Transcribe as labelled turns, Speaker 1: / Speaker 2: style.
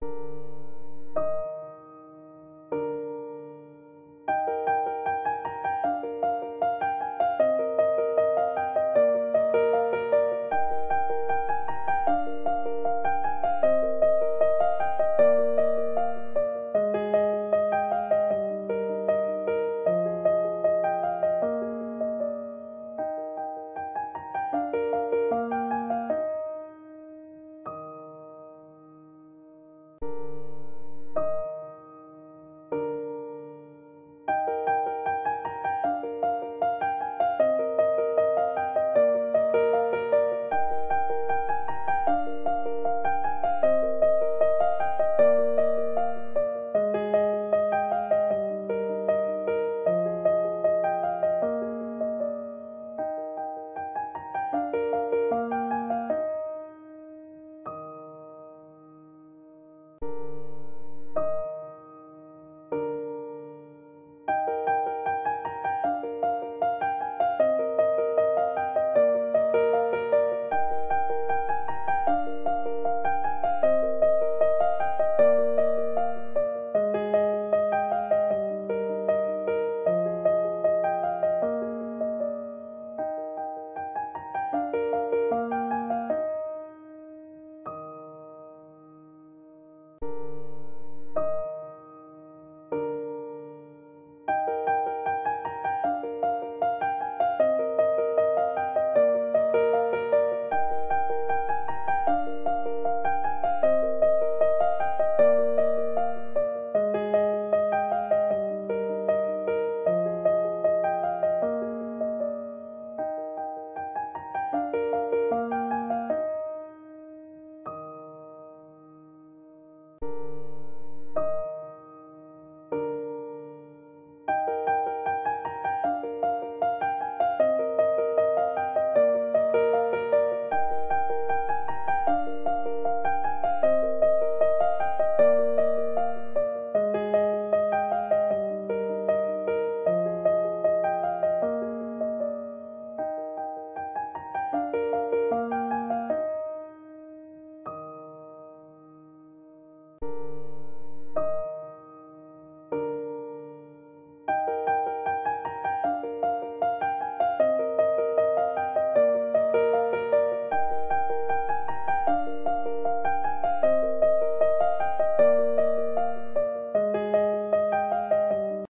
Speaker 1: you